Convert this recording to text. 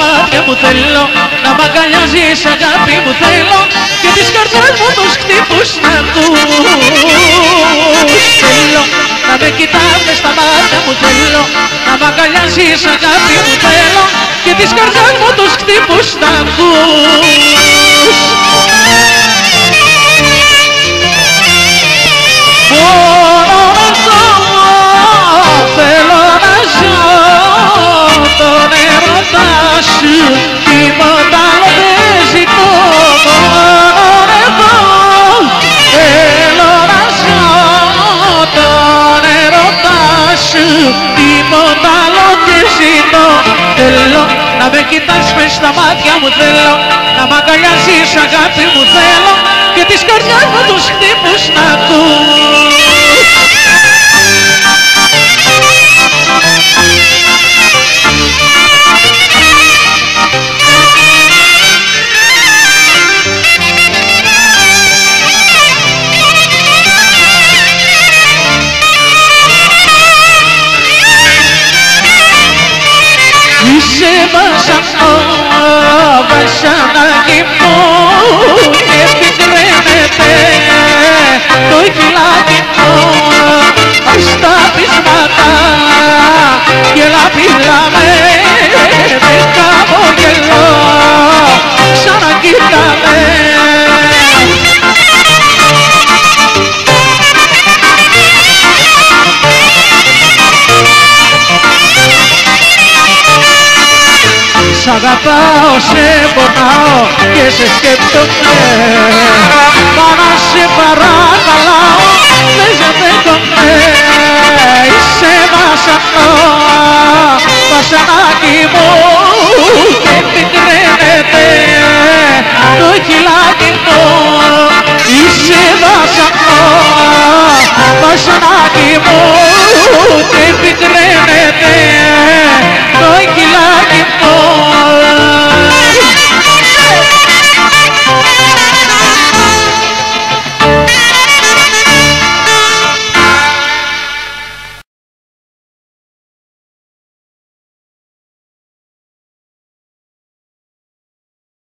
μάτια μου θέλω Να μ' αγκαλιάζεις αγάπη μου θέλω Και τις καρδιάς μου τους χτύπους να ακούς. Θέλω να με κοιτάς μες στα μάτια μου θέλω Να μ' αγκαλιάζεις αγάπη μου θέλω Και τις καρδιάς μου τους χτύπους να ακούς να με κοιτάς μες στα μάτια μου θέλω να μ' αγκαλιάζεις αγάπη μου θέλω και τις καρδιάς μου τους χτύπους να ακούς το κιλάκι μου στα πεισματά και λαπήλαμε με χαμογελό ξανακοίταμε Σ' αγαπάω, σε πονάω και σε σκέφτομαι βασανάκι μου και πικραίνεται